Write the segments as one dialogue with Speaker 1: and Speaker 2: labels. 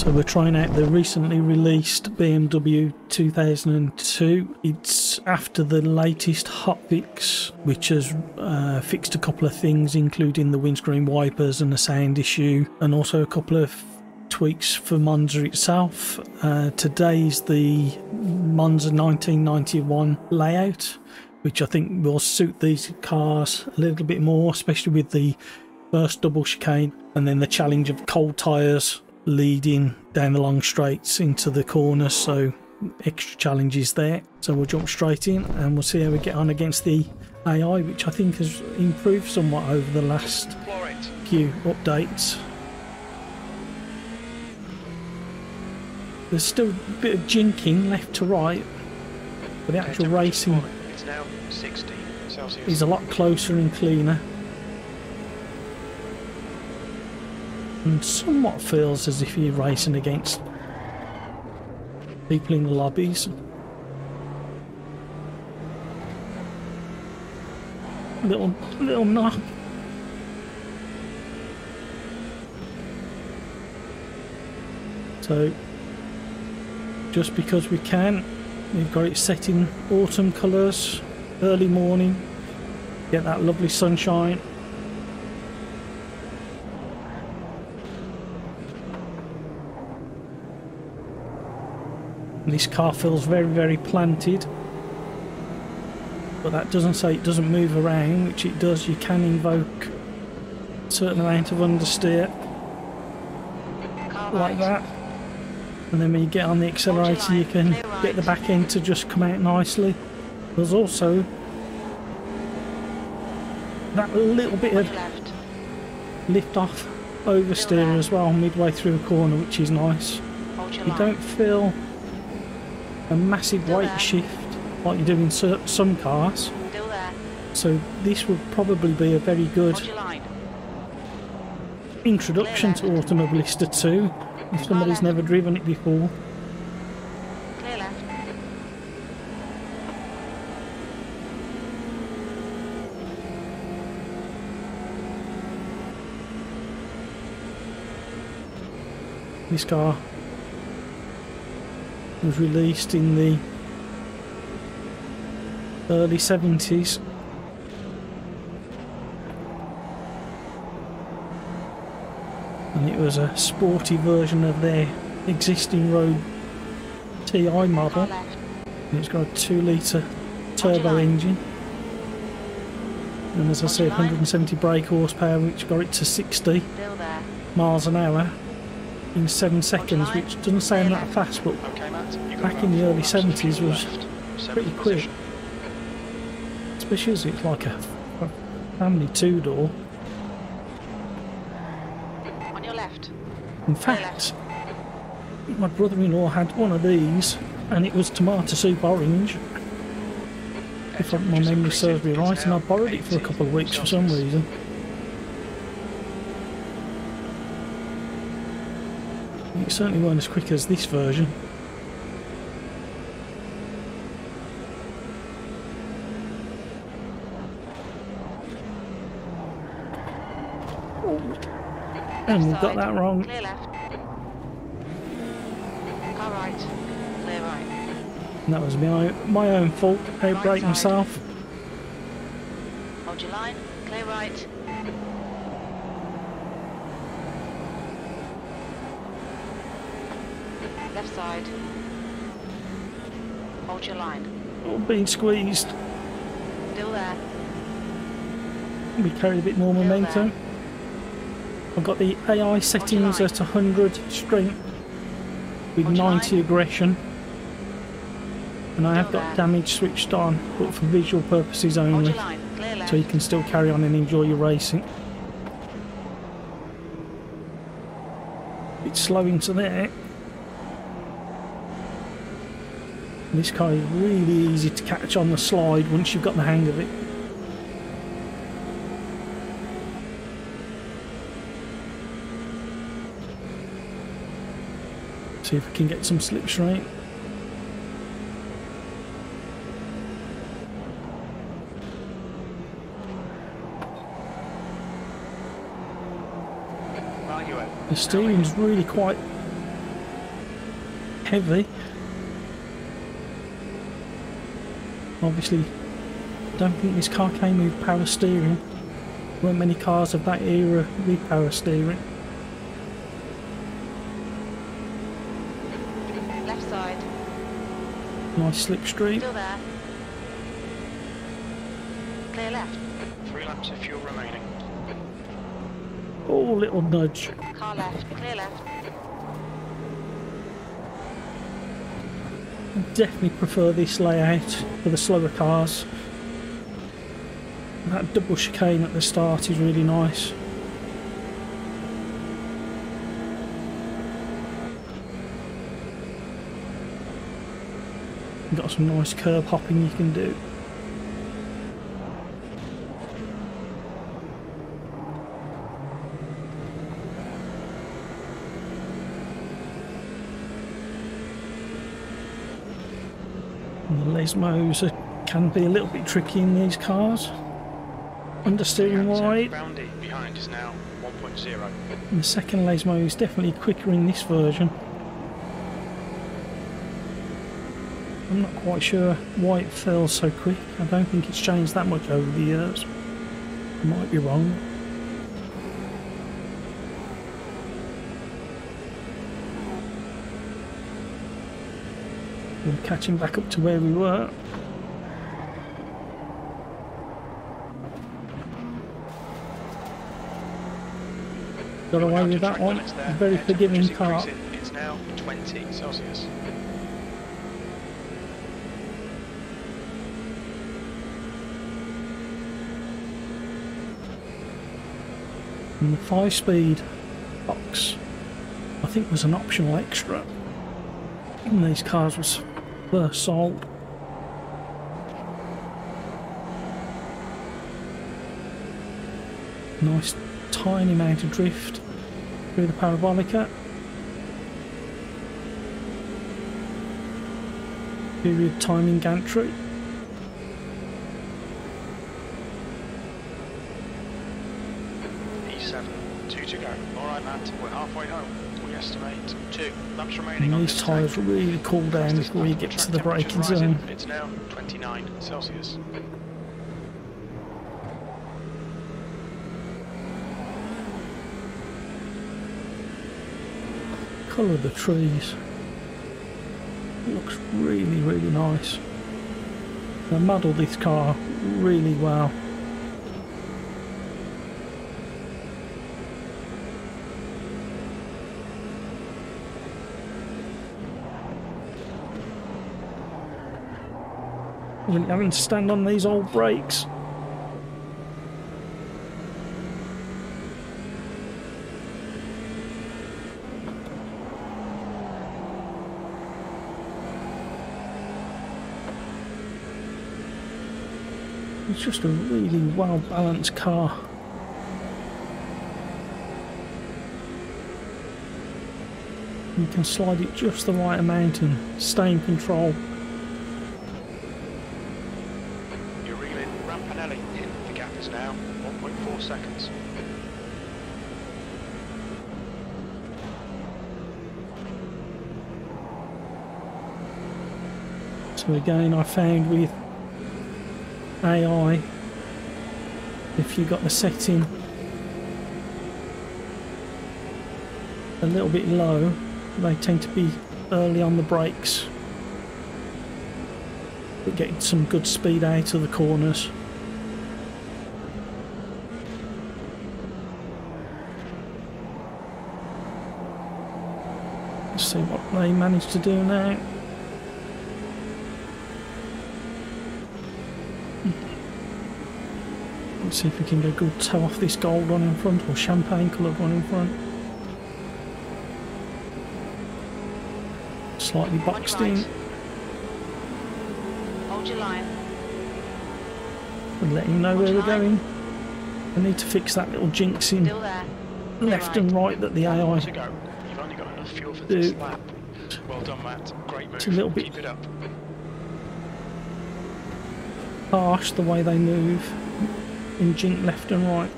Speaker 1: So we're trying out the recently released BMW 2002. It's after the latest hotfix, which has uh, fixed a couple of things, including the windscreen wipers and a sound issue, and also a couple of tweaks for Monza itself. Uh, today's the Monza 1991 layout, which I think will suit these cars a little bit more, especially with the first double chicane and then the challenge of cold tyres leading down the long straights into the corner So extra challenges there. So we'll jump straight in and we'll see how we get on against the AI, which I think has improved somewhat over the last few updates. There's still a bit of jinking left to right, but the actual racing is a lot closer and cleaner. And somewhat feels as if you're racing against people in the lobbies. Little, little knock. So just because we can. We've got it set in autumn colours, early morning, get that lovely sunshine. And this car feels very, very planted. But that doesn't say it doesn't move around, which it does. You can invoke a certain amount of understeer. Like that and then when you get on the accelerator you can get the back end to just come out nicely. There's also that little bit of lift off oversteer as well midway through a corner which is nice. You don't feel a massive weight shift like you do in some cars. So this would probably be a very good introduction to Automobilista 2 if somebody's never driven it before. This car was released in the early 70s and it was a sporty version of their existing road TI model. And it's got a 2 litre turbo engine. And as I say, 170 brake horsepower, which got it to 60 miles an hour in 7 seconds, which doesn't sound that fast, but back in the early 70s was pretty quick. Especially as it's like a family two door. On your left. In fact, my brother-in-law had one of these and it was tomato soup orange if my memory serves me right and I borrowed it for a couple of weeks for some reason. It certainly weren't as quick as this version. And we've got that wrong.
Speaker 2: Clear left. Car right. Clear right.
Speaker 1: And that was my, my own fault. I
Speaker 2: Right
Speaker 1: brake myself.
Speaker 2: Hold your line. Clear right. Left side. Hold your line.
Speaker 1: Oh, being squeezed.
Speaker 2: Still there.
Speaker 1: We carry a bit more
Speaker 2: Still
Speaker 1: momentum. I've got the AI settings at 100 strength with 90
Speaker 2: line.
Speaker 1: aggression. And I have got
Speaker 2: there.
Speaker 1: damage switched on, but for visual purposes only.
Speaker 2: your line. Clear left.
Speaker 1: So you can still carry on and enjoy your racing. It's slow into there. This car is really easy to catch on the slide once you've got the hang of it. See if we can get some slips right. The steering's really quite heavy. Obviously, don't think this car came with power steering. weren't many cars of that era with power steering.
Speaker 2: Left side.
Speaker 1: Nice slipstream.
Speaker 2: Still there. Clear left.
Speaker 3: Three laps of fuel remaining.
Speaker 1: Oh, little nudge.
Speaker 2: Car left. Clear left.
Speaker 1: Definitely prefer this layout for the slower cars. That double chicane at the start is really nice. Got some nice curb hopping you can do. And the Lesmos can be a little bit tricky in these cars. Understeering wide.
Speaker 3: Behind is now 1.0.
Speaker 1: And the second Lesmo is definitely quicker in this version. I'm not quite sure why it fell so quick. I don't think it's changed that much over the years. I might be wrong. We're catching back up to where we were. Got away with that one. Very forgiving car.
Speaker 3: It's now 20 Celsius.
Speaker 1: And the five speed box, I think was an optional extra. And these cars was first sold. Nice tiny amount of drift through the parabolica. Period timing gantry.
Speaker 3: E7, two to go. Alright, Matt, we're halfway home. Estimate two laps remaining
Speaker 1: And these tyres
Speaker 3: tank.
Speaker 1: really cool down before you get to the braking zone.
Speaker 3: It's now 29 Celsius.
Speaker 1: Colour of the trees. It looks really, really nice. They modelled this car really well. Really having to stand on these old brakes. It's just a really well balanced car. You can slide it just the right amount and stay in control.
Speaker 3: You're reeling Rampanelli in. The gap is now 1.4 seconds.
Speaker 1: So again, I found with AI, if you got the setting a little bit low, they tend to be early on the brakes, but getting some good speed out of the corners. Let's see what they managed to do now. Let's see if we can get a good toe off this gold one in front or champagne coloured one in front. Slightly boxed in,
Speaker 2: right. Hold your line.
Speaker 1: and letting you know where we're
Speaker 2: Line.
Speaker 1: going. I need to fix that little jinxing
Speaker 2: Still there.
Speaker 1: Left and
Speaker 2: right.
Speaker 1: that the AI
Speaker 3: more to go. You've only got enough fuel for this lap. Well done, Matt. Great move.
Speaker 1: It's a little bit.
Speaker 3: Keep it up.
Speaker 1: Harsh the way they move in jink left and right.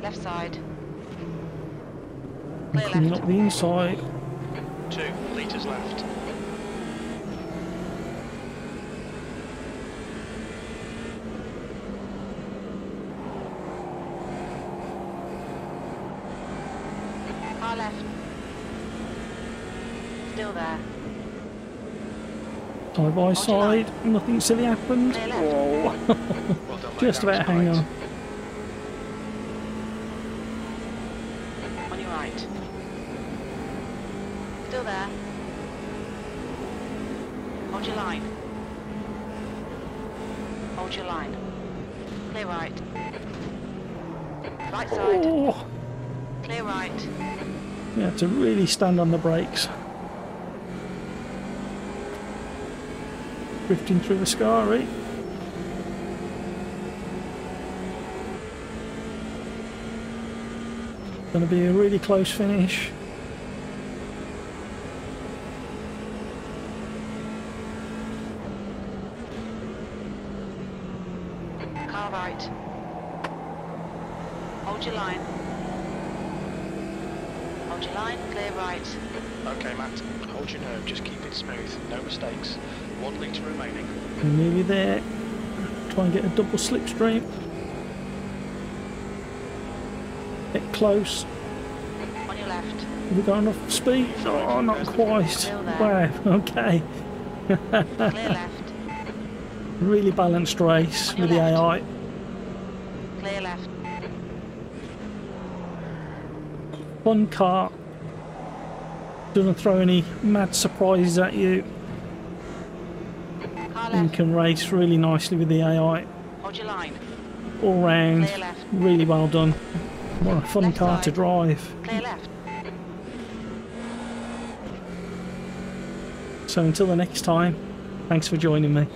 Speaker 2: Left side. Clear left.
Speaker 1: Not the inside.
Speaker 3: Two litres left.
Speaker 2: Car left. Still there.
Speaker 1: Side by side. Nothing silly happened.
Speaker 2: Clear.
Speaker 1: Oh,
Speaker 3: Well done,
Speaker 1: just about
Speaker 3: was
Speaker 1: hang
Speaker 3: great.
Speaker 1: on.
Speaker 2: On your right. Still there. Hold your line. Hold your line. Clear right. Right side.
Speaker 1: Oh,
Speaker 2: Clear right.
Speaker 1: you have to really stand on the brakes. Drifting through the Ascari. Going to be a really close finish.
Speaker 2: Car right. Hold your line. Hold your line. Clear right.
Speaker 3: Okay, Matt, hold your nerve, just keep it smooth, no mistakes. One litre remaining.
Speaker 1: We're nearly there. Try and get a double slipstream. Get close.
Speaker 2: On your left.
Speaker 1: Have we got enough speed? Oh, not quite. Wow, okay.
Speaker 2: Clear left.
Speaker 1: Really balanced race
Speaker 2: On
Speaker 1: with the
Speaker 2: left.
Speaker 1: AI.
Speaker 2: Clear left.
Speaker 1: Fun car. Doesn't throw any mad surprises at you. And can race really nicely with the AI.
Speaker 2: Hold your line.
Speaker 1: All round. Really well done. What a fun
Speaker 2: Left
Speaker 1: car to drive. So until the next time, thanks for joining me.